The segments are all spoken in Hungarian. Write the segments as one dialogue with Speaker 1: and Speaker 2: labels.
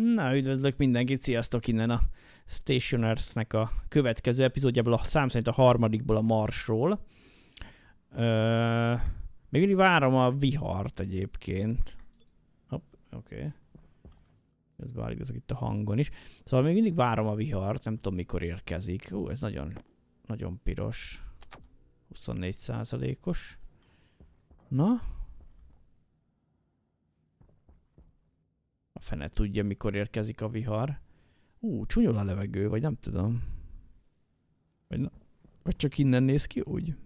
Speaker 1: Na, üdvözlök mindenkit, sziasztok innen a Stationers-nek a következő epizódjából, a szám szerint a harmadikból a Marsról. Ö, még mindig várom a vihart egyébként. Hopp, oké. Okay. Ez beállítozok itt a hangon is. Szóval még mindig várom a vihart, nem tudom mikor érkezik. Ú, ez nagyon, nagyon piros. 24 százalékos. Na, A fene tudja, mikor érkezik a vihar. Ú, csúnyol a levegő, vagy nem tudom. Vagy, na, vagy csak innen néz ki úgy.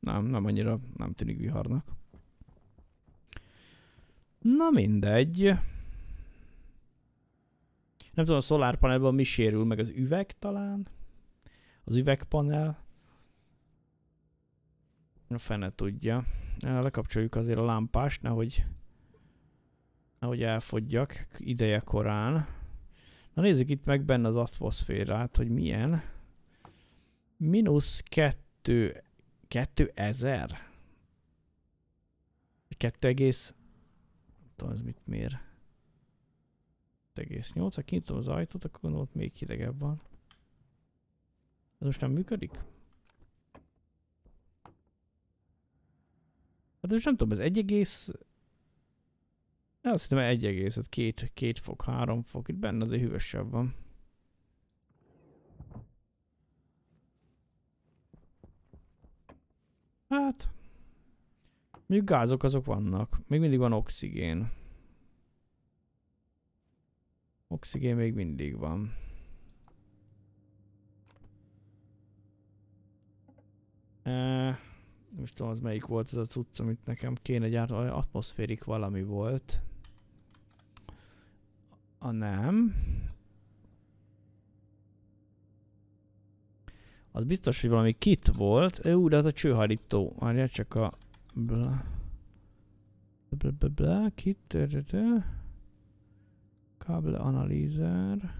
Speaker 1: Nem, nem annyira nem tűnik viharnak. Na mindegy. Nem tudom, a szolárpanelben mi sérül, meg az üveg talán? Az üvegpanel? A fene tudja. Lekapcsoljuk azért a lámpást, nehogy nehogy elfogyjak ideje korán. Na nézzük itt meg benne az atmoszférát, hogy milyen. Minusz kettő, kettő ezer? Kettő egész, nem tudom ez mit mér. 2,8, ha kinyitom az ajtót, akkor ott még hidegebb van. Ez most nem működik? Hát most nem tudom, ez 1, Ja, azt hiszem egy egészet, két, két fok, három fok, itt benne azért hűvösebb van. Hát, mondjuk gázok azok vannak, még mindig van oxigén. Oxigén még mindig van. Uh, most tudom, az melyik volt ez a cucc, amit nekem kéne gyártani, atmoszférik valami volt. A nem. Az biztos, hogy valami kit volt. Ú, de az a csőhajlító. Várjál csak a... Bla. Bla bla bla, kit. Kábel analízer.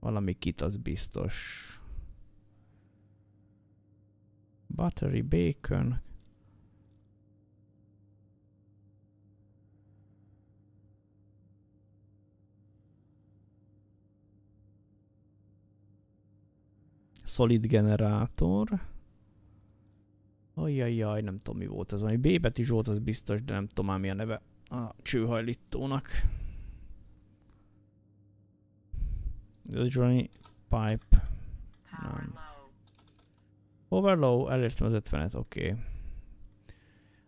Speaker 1: Valami kit az biztos. Battery bacon. Solid generátor. Ajajaj, nem tudom mi volt ez, ami B betűs volt, az biztos, de nem tudom már mi a neve a csőhajlítónak. Ez valami pipe. Nem. Overlow, elértem az 50-et, oké. Okay.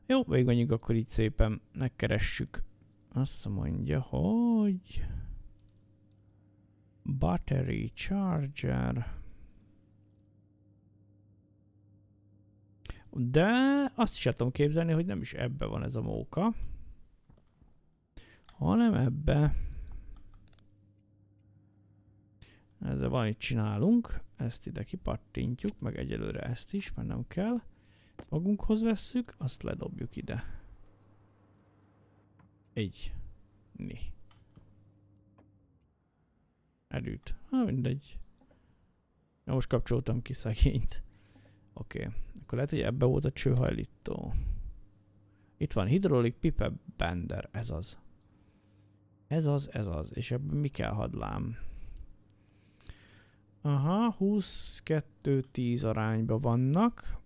Speaker 1: Jó, végigmenjünk akkor így szépen, megkeressük. Azt mondja, hogy... Battery charger. De azt is tudom képzelni, hogy nem is ebbe van ez a móka, hanem ebbe. Ezzel valamit csinálunk, ezt ide kipattintjuk, meg egyelőre ezt is, mert nem kell. Ezt magunkhoz vesszük, azt ledobjuk ide. Egy. Ni. Erőt. Ha mindegy. Ja, most kapcsoltam ki szegényt. Oké. Okay. Akkor lehet, hogy ebbe volt a csőhajlító. Itt van Hydraulic Pipe Bender. Ez az. Ez az, ez az. És ebben mi kell hadlám? Aha, 22-10 arányban vannak.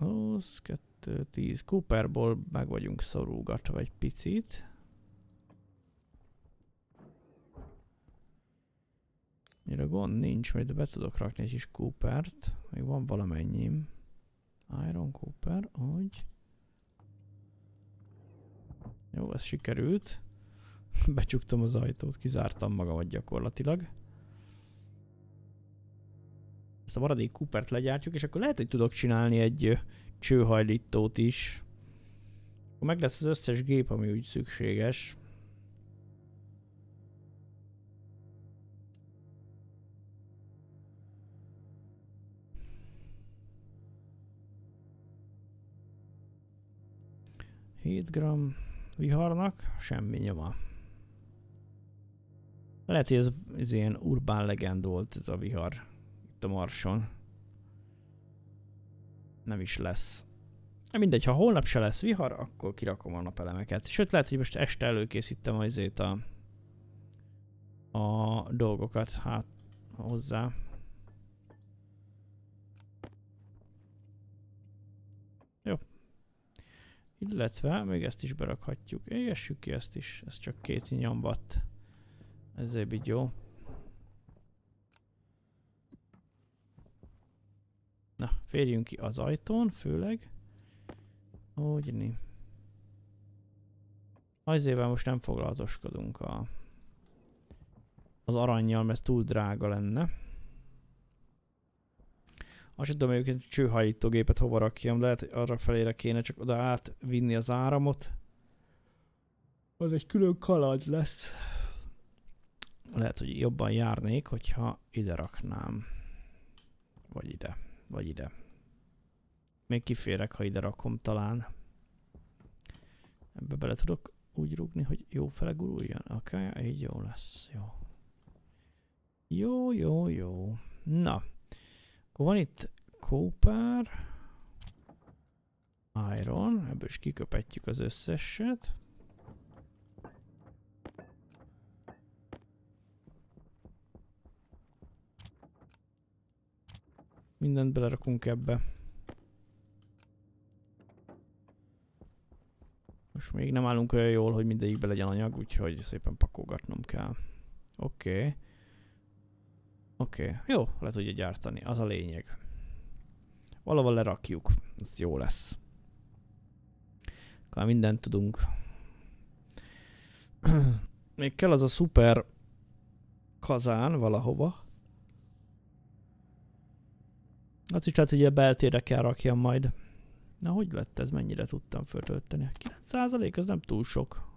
Speaker 1: 22-10. Cooperból meg vagyunk szorulgatva egy picit. Mire gond nincs, majd be tudok rakni egy kis Coopert. Még van valamennyim. Iron Cooper, úgy. Jó, ez sikerült. Becsuktam az ajtót, kizártam magamat gyakorlatilag. Ezt a maradék Coopert legyártjuk, és akkor lehet, hogy tudok csinálni egy csőhajlítót is. Akkor meg lesz az összes gép, ami úgy szükséges. Hét gram viharnak, semmi nyoma. Lehet, hogy ez, ez ilyen urbán legend volt ez a vihar itt a Marson. Nem is lesz. Mindegy, ha holnap se lesz vihar, akkor kirakom a napelemeket. Sőt, lehet, hogy most este előkészítem azért a, a dolgokat hát hozzá. Jó. Illetve még ezt is berakhatjuk. Égessük ki ezt is. Ez csak két nyombat. Ezzel így jó. Na, férjünk ki az ajtón, főleg. Úgy. Azért most nem foglalatoskodunk a, az aranyjal, mert ez túl drága lenne. Azt tudom, hogy egy csőhajítógépet hova rakjam, lehet, hogy arra felére kéne csak oda átvinni az áramot. Az egy külön kaland lesz. Lehet, hogy jobban járnék, hogyha ide raknám. Vagy ide, vagy ide. Még kiférek, ha ide rakom talán. Ebbe bele tudok úgy rúgni, hogy jó fele guruljon. Oké, okay, így jó lesz. Jó. Jó, jó, jó. Na. Akkor van itt copper. Iron. Ebből is kiköpetjük az összeset. Mindent belerakunk ebbe. Most még nem állunk olyan jól, hogy mindegyikbe legyen anyag, úgyhogy szépen pakolgatnom kell. Oké. Okay. Oké. Okay. Jó, le tudja gyártani. Az a lényeg. Valahol lerakjuk. Ez jó lesz. Akkor mindent tudunk. még kell az a szuper kazán valahova. Azt is lehet, hogy a beltére kell rakjam majd. Na, hogy lett ez? Mennyire tudtam föltölteni? 9% az nem túl sok.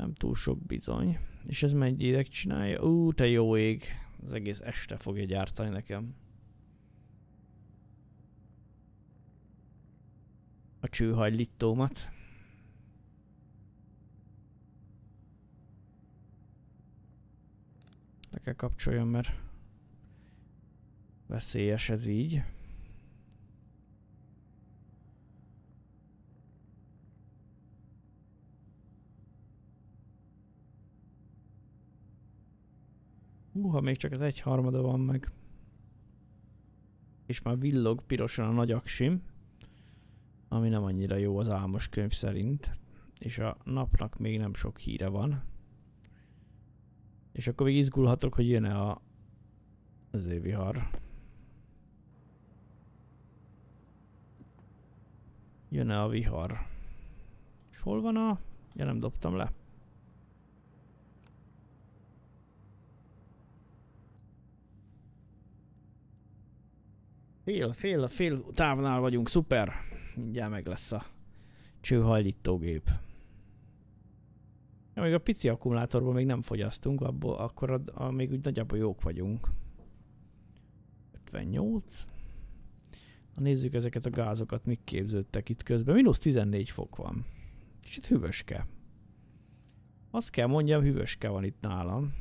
Speaker 1: Nem túl sok bizony. És ez mennyire csinálja? Ú, te jó ég. Az egész este fogja gyártani nekem. A csőhajlítómat. Le kell kapcsoljon, mert veszélyes ez így. Húha, még csak az egy harmada van meg. És már villog pirosan a nagy aksim. Ami nem annyira jó az álmos könyv szerint. És a napnak még nem sok híre van. És akkor még izgulhatok, hogy jön-e a az évihar. Jön-e a vihar? És hol van a... Ja, nem dobtam le. Fél, fél, fél távnál vagyunk, szuper. Mindjárt meg lesz a csőhajlítógép. Ja, még a pici akkumulátorból még nem fogyasztunk, abból akkor a, a, még úgy nagyjából jók vagyunk. 58. Na nézzük ezeket a gázokat, mik képződtek itt közben. Minusz 14 fok van. Kicsit hűvöske. Azt kell mondjam, hűvöske van itt nálam.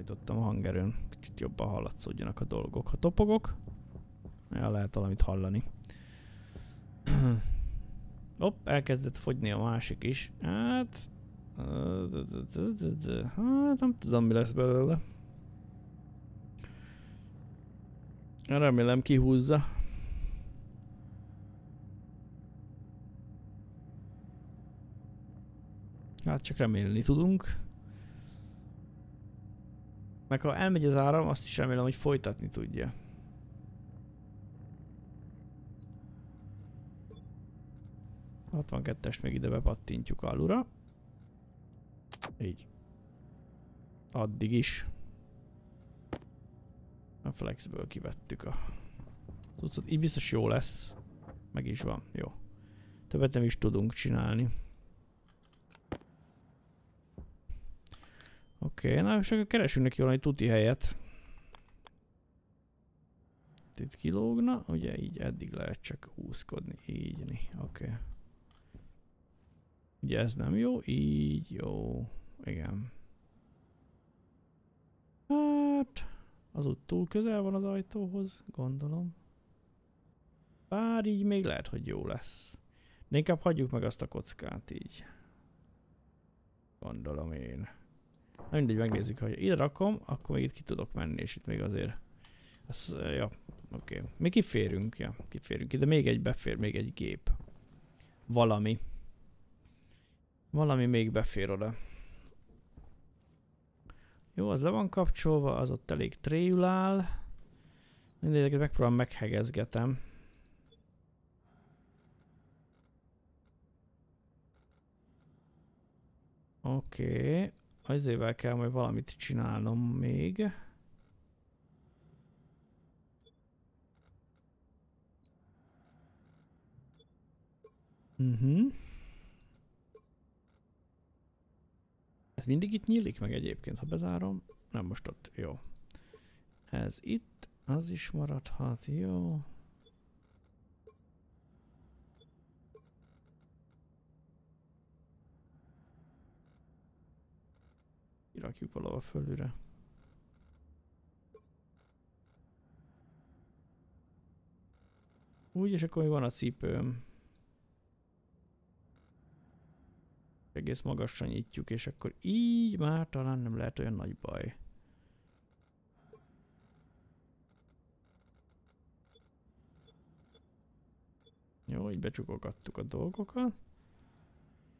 Speaker 1: Állítottam a hangerőn. Kicsit jobban hallatszódjanak a dolgok. Ha topogok, ja, lehet valamit hallani. Hopp, elkezdett fogyni a másik is. Hát... Hát nem tudom mi lesz belőle. Remélem kihúzza. Hát csak remélni tudunk. Meg ha elmegy az áram, azt is remélem, hogy folytatni tudja. A 62-es még ide bepattintjuk alura. Így. Addig is. A flexből kivettük a tucat. Így biztos jó lesz. Meg is van. Jó. Többet nem is tudunk csinálni. Oké, okay, na és akkor keresünk neki valami tuti helyet. Itt kilógna, ugye így eddig lehet csak húzkodni, így, oké. Okay. Ugye ez nem jó? Így jó. Igen. Hát, az út túl közel van az ajtóhoz, gondolom. Bár így még lehet, hogy jó lesz. De inkább hagyjuk meg azt a kockát így. Gondolom én. Mindegy, megnézzük, hogy ide rakom, akkor még itt ki tudok menni, és itt még azért... Ez, ja, oké. Okay. Mi kiférünk, ja, kiférünk ide. Még egy befér, még egy gép. Valami. Valami még befér oda. Jó, az le van kapcsolva, az ott elég tréül áll. Mindegy, megpróbálom meghegezgetem. Oké. Azért kell majd valamit csinálnom még. Mhm. Uh Ez mindig itt nyílik meg egyébként, ha bezárom. Nem most ott, jó. Ez itt, az is maradhat, jó. Kirakjuk valahol fölülre. Úgy, és akkor van a cipőm. Egész magasra nyitjuk, és akkor így már talán nem lehet olyan nagy baj. Jó, így becsukogattuk a dolgokat.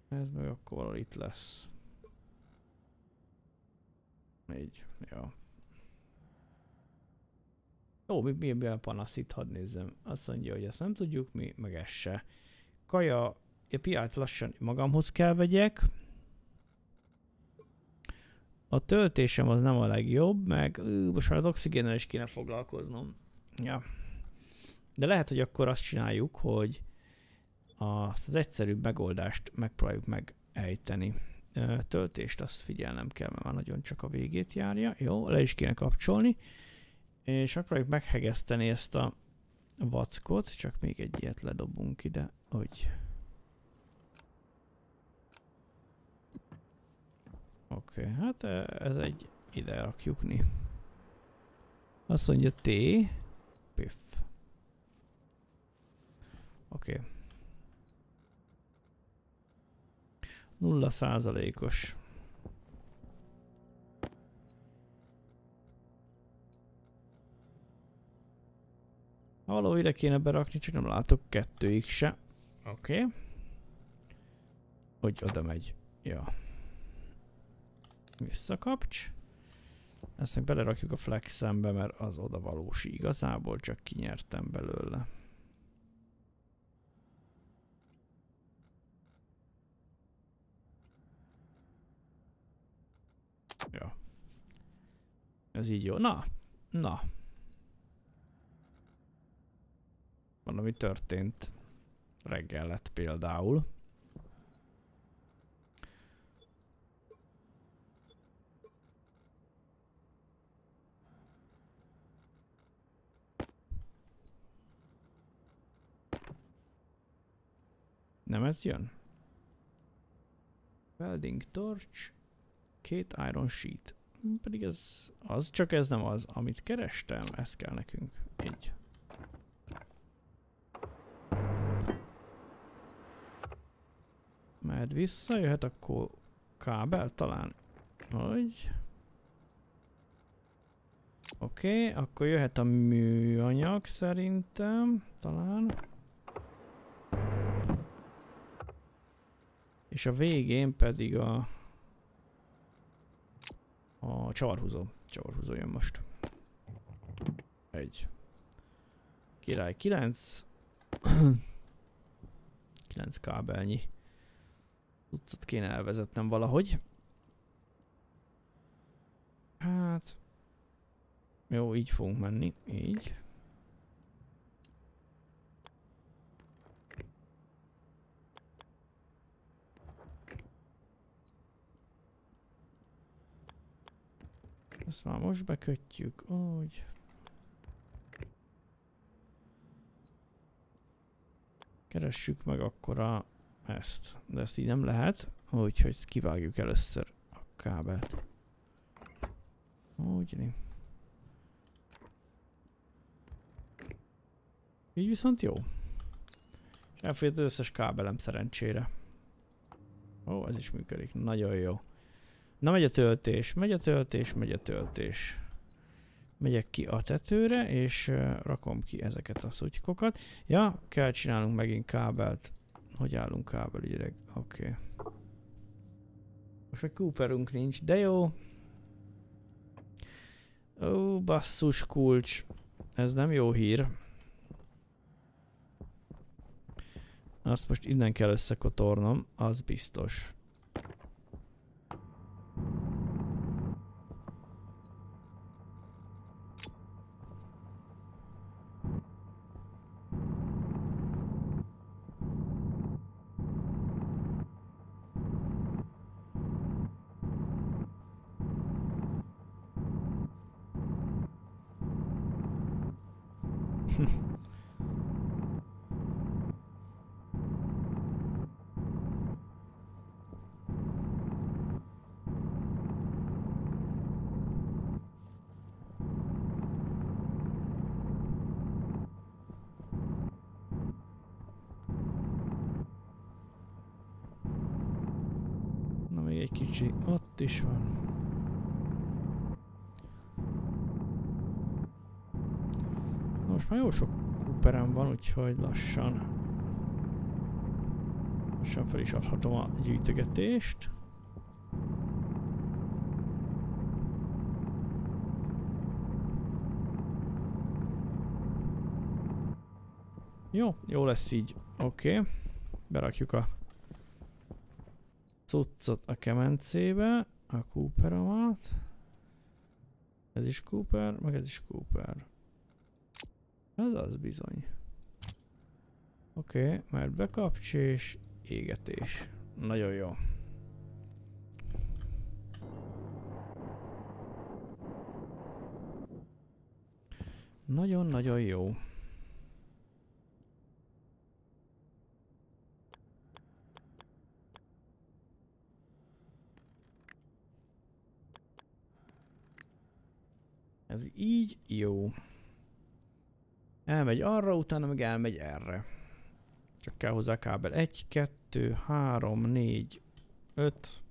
Speaker 1: Ez meg akkor itt lesz. Így, jó. Jó, mi, mi, mi a panasz itt, hadd nézzem. Azt mondja, hogy ezt nem tudjuk, mi meg ez se. Kaja, a piát lassan magamhoz kell vegyek. A töltésem az nem a legjobb, meg ú, most már az oxigénnel is kéne foglalkoznom. Ja. De lehet, hogy akkor azt csináljuk, hogy azt az egyszerűbb megoldást megpróbáljuk megejteni töltést azt figyelnem kell, mert már nagyon csak a végét járja. Jó, le is kéne kapcsolni. És megpróbáljuk meghegeszteni ezt a vackot, csak még egy ilyet ledobunk ide, hogy... Oké, okay, hát ez egy ide rakjukni. Azt mondja T. Piff. Oké. Okay. Nulla százalékos. Való ide kéne berakni, csak nem látok kettőig se. Oké. Okay. Hogy oda megy. Ja. Visszakapcs. Ezt meg belerakjuk a flexembe, mert az oda valós igazából, csak kinyertem belőle. Ja. Ez így jó. Na, na. Valami történt. Reggel lett például. Nem ez jön? Welding torch. Két iron sheet. Pedig ez az, csak ez nem az, amit kerestem, ez kell nekünk. Így. Mert vissza, jöhet akkor kábel talán. Hogy? Oké, okay, akkor jöhet a műanyag szerintem, talán. És a végén pedig a a csavarhúzó. Csavarhúzó jön most. Egy. Király 9. 9 kábelnyi. Utcot kéne elvezetnem valahogy. Hát... Jó, így fogunk menni. Így. Ezt már most bekötjük, úgy. Keressük meg akkor a ezt. De ezt így nem lehet, úgyhogy kivágjuk először a kábelt. Úgy nem. Így viszont jó. És elfogyott az összes kábelem szerencsére. Ó, ez is működik. Nagyon jó. Na megy a töltés, megy a töltés, megy a töltés. Megyek ki a tetőre, és rakom ki ezeket a szutykokat. Ja, kell csinálnunk megint kábelt. Hogy állunk kábelileg? Oké. Okay. Most meg Cooperunk nincs, de jó. Ó, basszus kulcs. Ez nem jó hír. Azt most innen kell összekotornom, az biztos. is van. Most már jó sok Cooperem van, úgyhogy lassan lassan fel is adhatom a gyűjtögetést. Jó, jó lesz így. Oké. Okay. Berakjuk a cuccot a kemencébe a Cooperomat. Ez is Cooper, meg ez is Cooper. Ez az bizony. Oké, okay, mert bekapcs és égetés. Nagyon jó. Nagyon-nagyon jó. Ez így jó. Elmegy arra, utána meg elmegy erre. Csak kell hozzá kábel. 1, 2, 3, 4, 5,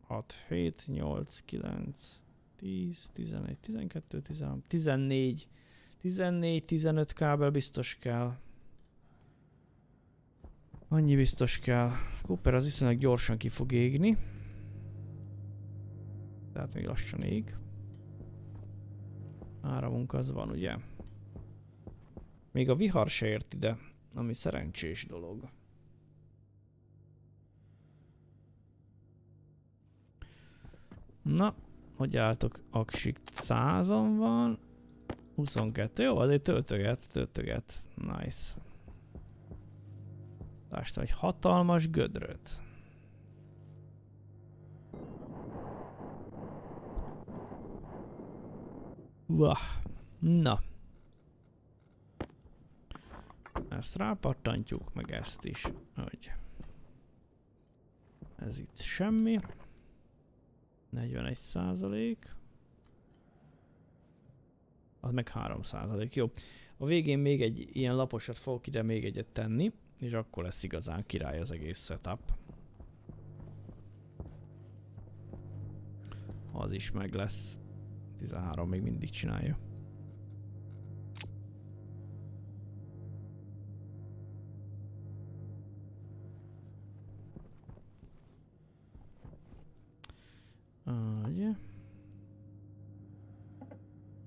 Speaker 1: 6, 7, 8, 9, 10, 11, 12, 13, 14, 14, 15 kábel biztos kell. Annyi biztos kell. Cooper az viszonylag gyorsan ki fog égni. Tehát még lassan ég. Áramunk az van, ugye? Még a vihar se ért ide, ami szerencsés dolog. Na, hogy álltok? Aksik százon van. 22, jó, azért töltöget, töltöget. Nice. Lástam egy hatalmas gödröt. Vah. Na. Ezt rápattantjuk, meg ezt is. Hogy. Ez itt semmi. 41 százalék. Az meg 3 százalék. Jó. A végén még egy ilyen laposat fogok ide még egyet tenni, és akkor lesz igazán király az egész setup. Az is meg lesz. 13 még mindig csinálja.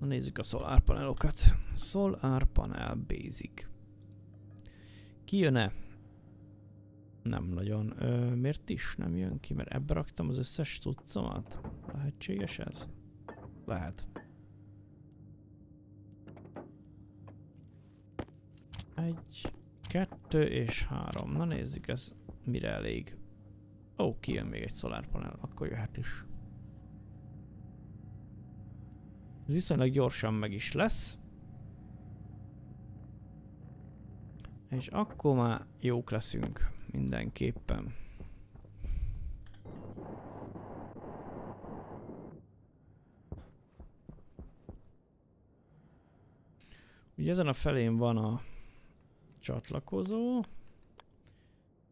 Speaker 1: Na nézzük a solar panelokat. Solar panel basic. Ki jön-e? Nem nagyon. Ö, miért is nem jön ki? Mert ebbe raktam az összes tudcomat? Lehetséges ez? Lehet. Egy, kettő és három. Na nézzük ez mire elég. Ó, kijön még egy szolárpanel, akkor jöhet is. Ez viszonylag gyorsan meg is lesz. És akkor már jók leszünk. Mindenképpen. Ugye ezen a felén van a csatlakozó.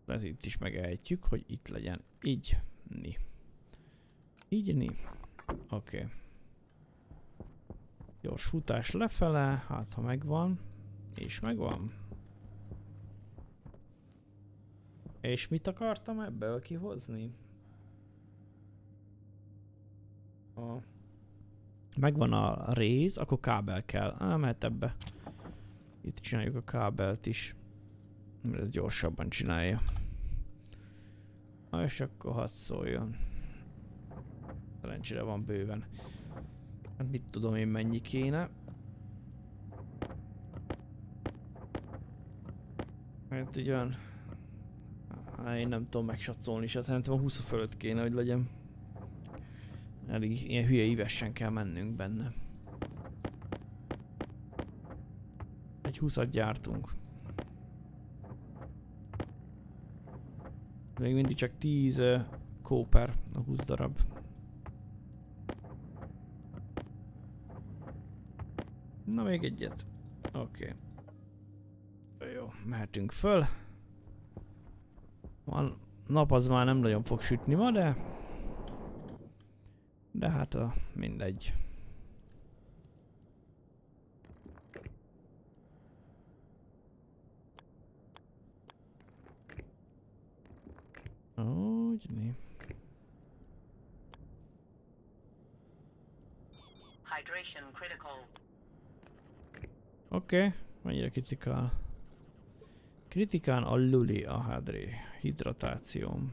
Speaker 1: Ez itt is megejtjük, hogy itt legyen. Így. Így ni. Oké. Okay. Gyors futás lefele, hát ha megvan. És megvan. És mit akartam ebből kihozni? A... Megvan a réz, akkor kábel kell. Á, mehet ebbe. Itt csináljuk a kábelt is. Mert ez gyorsabban csinálja. Na és akkor hadd szóljon. Szerencsére van bőven. Hát mit tudom én mennyi kéne. Hát egy olyan... Én nem tudom megsatszolni se, szerintem a 20 fölött kéne, hogy legyen. Elég ilyen hülye ívesen kell mennünk benne. Egy 20-at gyártunk. Még mindig csak 10 uh, kóper a 20 darab. Na még egyet. Oké. Okay. Jó, mehetünk föl. Van nap az már nem nagyon fog sütni ma, de... De hát a mindegy. Úgy né. Hydration critical. Oké, okay. mennyire kritikál? Kritikán a luli a hadri. Hidratációm.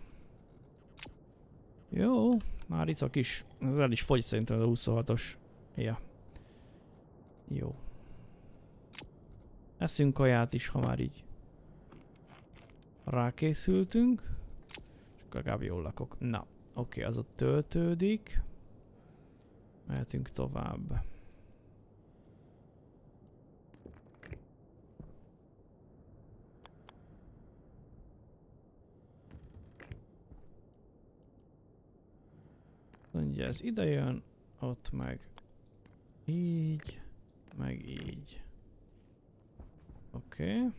Speaker 1: Jó, már iszok is. Ez el is fogy szerintem a 26-os. Ja. Jó. Eszünk kaját is, ha már így rákészültünk. Csak legalább jól lakok. Na, oké, okay, az ott töltődik. Mehetünk tovább. Ugye ez ide jön, ott meg így, meg így. Oké. Okay.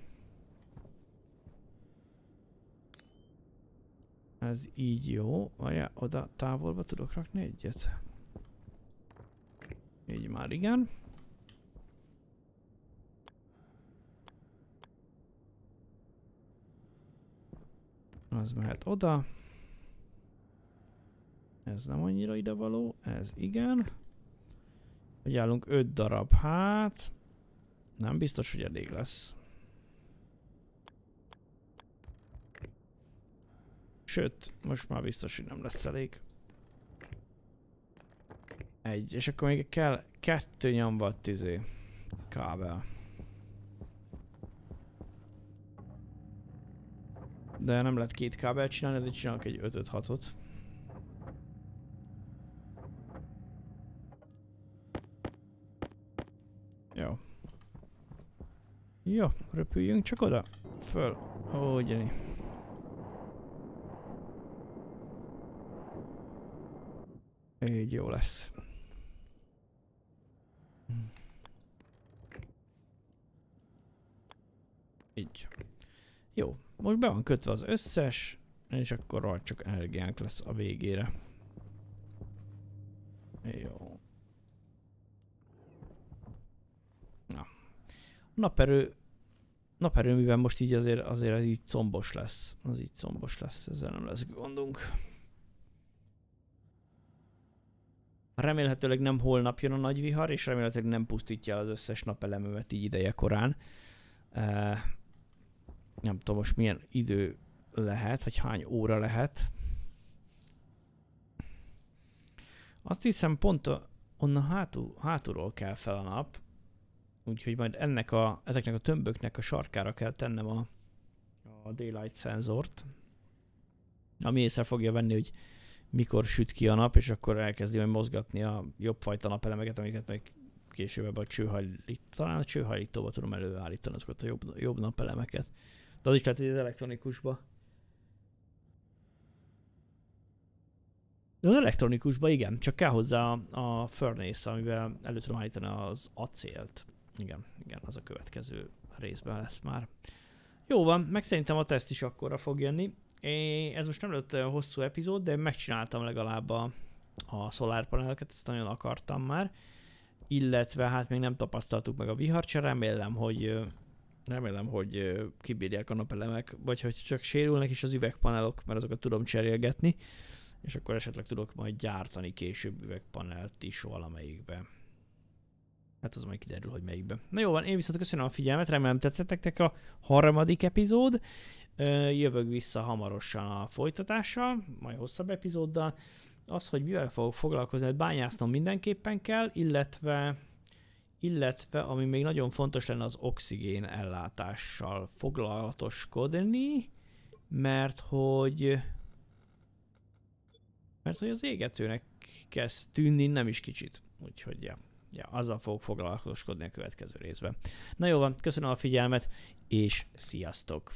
Speaker 1: Ez így jó. Várjál, oda távolba tudok rakni egyet? Így már igen. Az mehet oda. Ez nem annyira idevaló, ez igen. Hogy állunk 5 darab, hát nem biztos, hogy elég lesz. Sőt, most már biztos, hogy nem lesz elég. Egy, és akkor még kell kettő nyomvat izé kábel. De nem lehet két kábel csinálni, de csinálok egy 5-6-ot. Jó. Jó, röpüljünk csak oda. Föl. Ó, gyere. Így jó lesz. Így. Jó, most be van kötve az összes, és akkor csak energiánk lesz a végére. Jó. Naperő, naperőműben most így azért, azért ez így combos lesz. Az így combos lesz, ezzel nem lesz gondunk. Remélhetőleg nem holnap jön a nagy vihar, és remélhetőleg nem pusztítja az összes napelememet így ideje korán. Uh, nem tudom most milyen idő lehet, vagy hány óra lehet. Azt hiszem pont a, onnan hátul, hátulról kell fel a nap, Úgyhogy majd ennek a, ezeknek a tömböknek a sarkára kell tennem a, a daylight szenzort, ami észre fogja venni, hogy mikor süt ki a nap, és akkor elkezdi majd mozgatni a jobb fajta napelemeket, amiket meg később ebbe a csőhajlít, talán a csőhajlítóba tudom előállítani azokat a jobb, jobb napelemeket. De az is lehet, hogy az elektronikusba. De az elektronikusba igen, csak kell hozzá a, a furnace, amivel elő tudom állítani az acélt. Igen, igen, az a következő részben lesz már. Jó van, meg szerintem a teszt is akkorra fog jönni. É, ez most nem lett hosszú epizód, de megcsináltam legalább a, a szolárpaneleket, ezt nagyon akartam már. Illetve hát még nem tapasztaltuk meg a vihart, remélem, hogy remélem, hogy kibírják a napelemek, vagy hogy csak sérülnek is az üvegpanelok, mert azokat tudom cserélgetni, és akkor esetleg tudok majd gyártani később üvegpanelt is valamelyikbe. Hát az majd kiderül, hogy melyikbe. Na jó van, én viszont köszönöm a figyelmet, remélem tetszettek a harmadik epizód. Jövök vissza hamarosan a folytatással, majd hosszabb epizóddal. Az, hogy mivel fogok foglalkozni, hogy bányásznom mindenképpen kell, illetve illetve ami még nagyon fontos lenne az oxigén ellátással foglalatoskodni, mert hogy mert hogy az égetőnek kezd tűnni nem is kicsit. Úgyhogy ja, ja, azzal fogok foglalkozkodni a következő részben. Na jó van, köszönöm a figyelmet, és sziasztok!